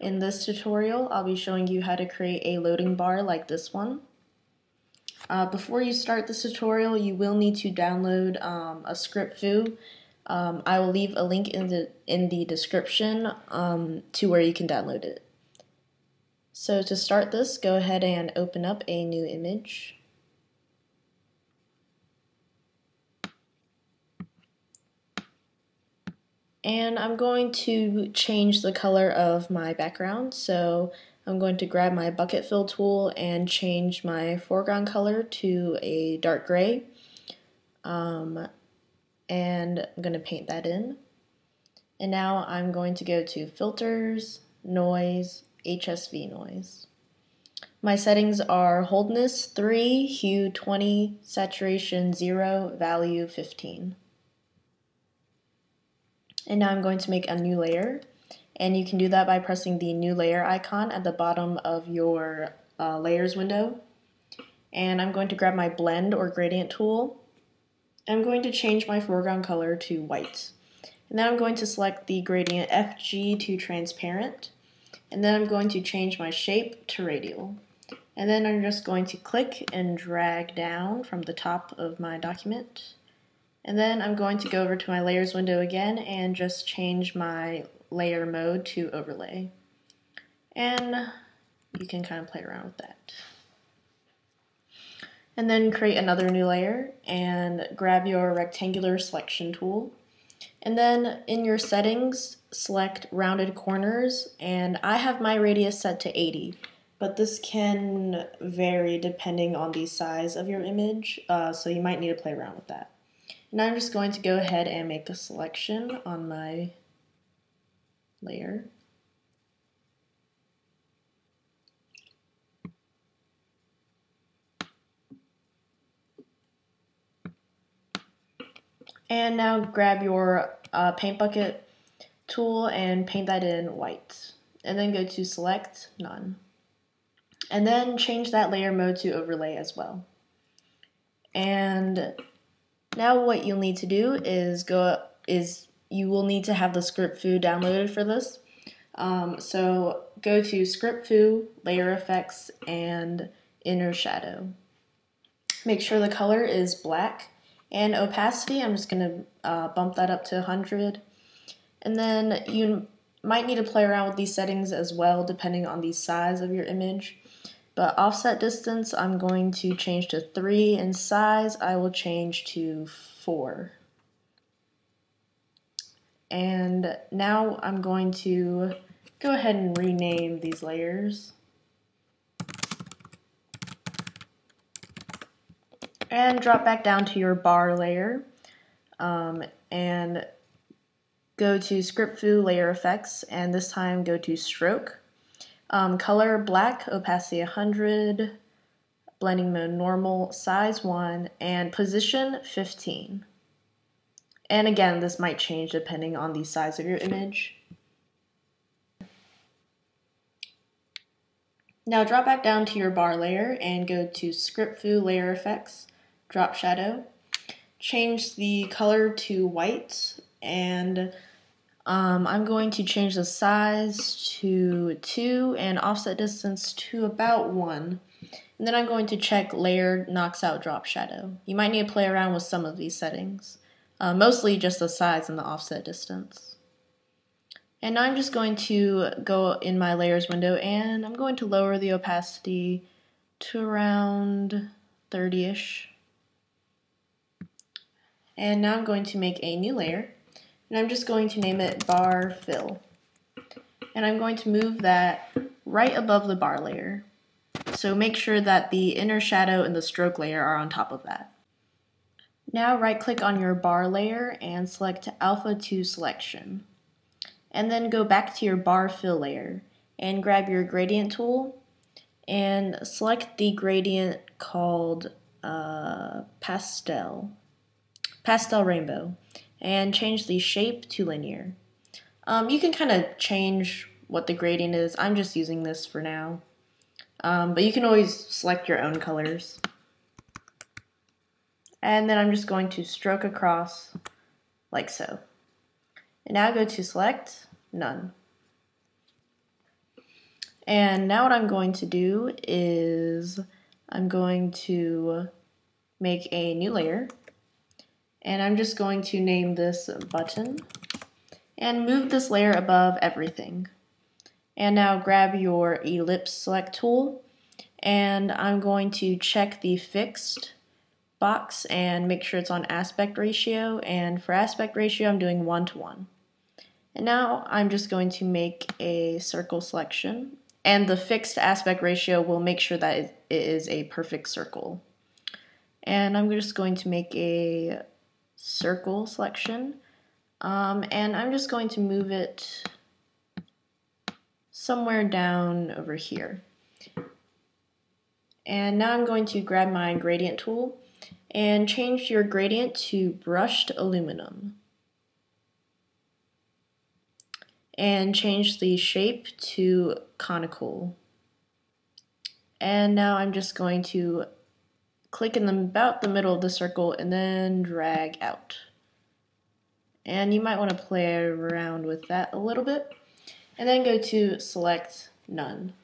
In this tutorial, I'll be showing you how to create a loading bar like this one. Uh, before you start this tutorial, you will need to download um, a script Um, I will leave a link in the, in the description um, to where you can download it. So to start this, go ahead and open up a new image. And I'm going to change the color of my background. So I'm going to grab my bucket fill tool and change my foreground color to a dark gray. Um, and I'm going to paint that in. And now I'm going to go to filters, noise, HSV noise. My settings are holdness 3, hue 20, saturation 0, value 15. And now I'm going to make a new layer. And you can do that by pressing the new layer icon at the bottom of your uh, layers window. And I'm going to grab my blend or gradient tool. I'm going to change my foreground color to white. And then I'm going to select the gradient FG to transparent. And then I'm going to change my shape to radial. And then I'm just going to click and drag down from the top of my document and then I'm going to go over to my layers window again and just change my layer mode to overlay. And you can kind of play around with that. And then create another new layer and grab your rectangular selection tool. And then in your settings, select rounded corners and I have my radius set to 80 but this can vary depending on the size of your image, uh, so you might need to play around with that. Now I'm just going to go ahead and make a selection on my layer. And now grab your uh, paint bucket tool and paint that in white. And then go to select, none. And then change that layer mode to overlay as well. And now what you'll need to do is go is you will need to have the ScriptFu downloaded for this. Um, so go to ScriptFu, Layer Effects, and Inner Shadow. Make sure the color is black. And opacity, I'm just going to uh, bump that up to 100. And then you might need to play around with these settings as well, depending on the size of your image. But offset distance, I'm going to change to 3, and size, I will change to 4. And now I'm going to go ahead and rename these layers. And drop back down to your bar layer um, and go to ScriptFu Layer Effects and this time go to Stroke um, color black, opacity 100, blending mode normal, size 1, and position 15. And again, this might change depending on the size of your image. Now drop back down to your bar layer and go to ScriptFu Layer Effects, Drop Shadow. Change the color to white and um, I'm going to change the size to 2 and offset distance to about 1. And then I'm going to check layer knocks out drop shadow. You might need to play around with some of these settings. Uh, mostly just the size and the offset distance. And now I'm just going to go in my layers window and I'm going to lower the opacity to around 30-ish. And now I'm going to make a new layer and I'm just going to name it bar fill. And I'm going to move that right above the bar layer. So make sure that the inner shadow and the stroke layer are on top of that. Now right click on your bar layer and select alpha to selection. And then go back to your bar fill layer and grab your gradient tool and select the gradient called uh, pastel, pastel rainbow and change the shape to linear. Um, you can kind of change what the gradient is. I'm just using this for now. Um, but you can always select your own colors. And then I'm just going to stroke across like so. And now go to select, none. And now what I'm going to do is I'm going to make a new layer and I'm just going to name this button and move this layer above everything. And now grab your ellipse select tool and I'm going to check the fixed box and make sure it's on aspect ratio and for aspect ratio I'm doing 1 to 1. And now I'm just going to make a circle selection and the fixed aspect ratio will make sure that it is a perfect circle. And I'm just going to make a circle selection um, and I'm just going to move it somewhere down over here. And now I'm going to grab my gradient tool and change your gradient to brushed aluminum. And change the shape to conical. And now I'm just going to click in the, about the middle of the circle and then drag out. And you might want to play around with that a little bit. And then go to select none.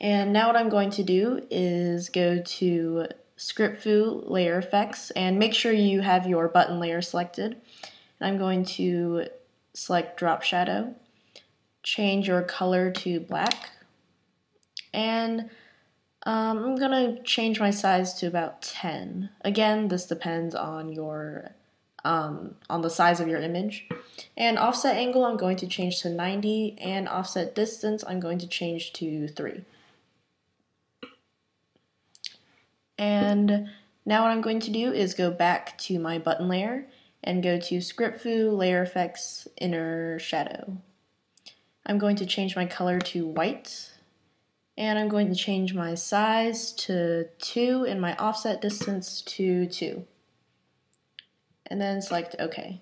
And now what I'm going to do is go to ScriptFu layer effects and make sure you have your button layer selected. And I'm going to select drop shadow, change your color to black, and um, I'm gonna change my size to about 10. Again, this depends on your um, on the size of your image. And offset angle I'm going to change to 90 and offset distance I'm going to change to 3. And now what I'm going to do is go back to my button layer and go to ScriptFu Layer Effects Inner Shadow. I'm going to change my color to white and I'm going to change my size to 2 and my offset distance to 2 and then select OK.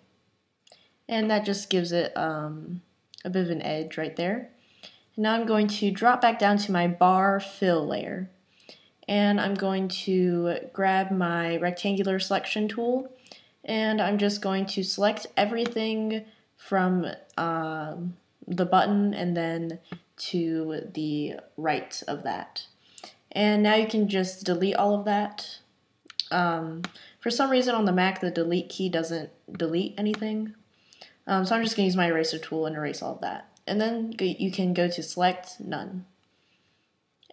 And that just gives it um, a bit of an edge right there. And now I'm going to drop back down to my bar fill layer. And I'm going to grab my rectangular selection tool and I'm just going to select everything from um, the button and then to the right of that. And now you can just delete all of that. Um, for some reason on the Mac, the delete key doesn't delete anything. Um, so I'm just going to use my eraser tool and erase all of that. And then you can go to select none.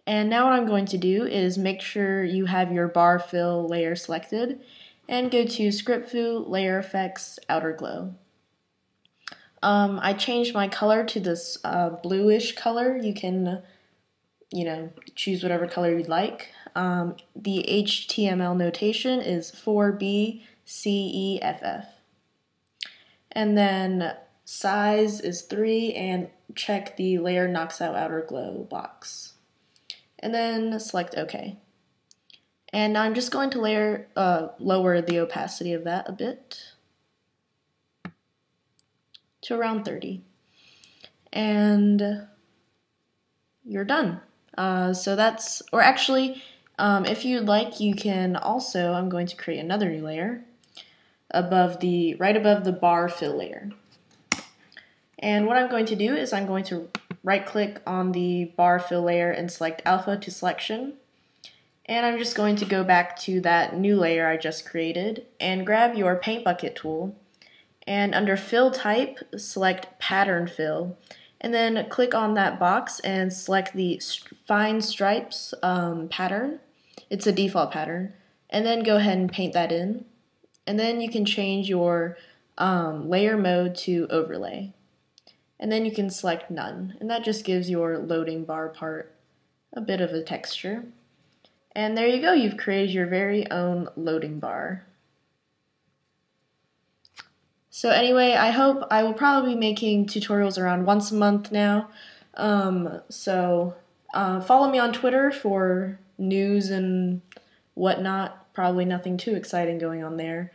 And now what I'm going to do is make sure you have your bar fill layer selected and go to ScriptFu Layer Effects Outer Glow. Um, I changed my color to this uh, bluish color. You can, you know, choose whatever color you'd like. Um, the HTML notation is 4BCEFF. And then size is 3 and check the layer knocks out outer glow box. And then select OK. And now I'm just going to layer uh, lower the opacity of that a bit to around 30. And you're done. Uh, so that's, or actually, um, if you'd like, you can also, I'm going to create another new layer above the, right above the bar fill layer. And what I'm going to do is I'm going to right click on the bar fill layer and select alpha to selection. And I'm just going to go back to that new layer I just created and grab your paint bucket tool. And under fill type, select pattern fill and then click on that box and select the fine stripes um, pattern. It's a default pattern. And then go ahead and paint that in. And then you can change your um, layer mode to overlay. And then you can select none. And that just gives your loading bar part a bit of a texture. And there you go, you've created your very own loading bar. So anyway, I hope I will probably be making tutorials around once a month now. Um, so uh, follow me on Twitter for news and whatnot. Probably nothing too exciting going on there.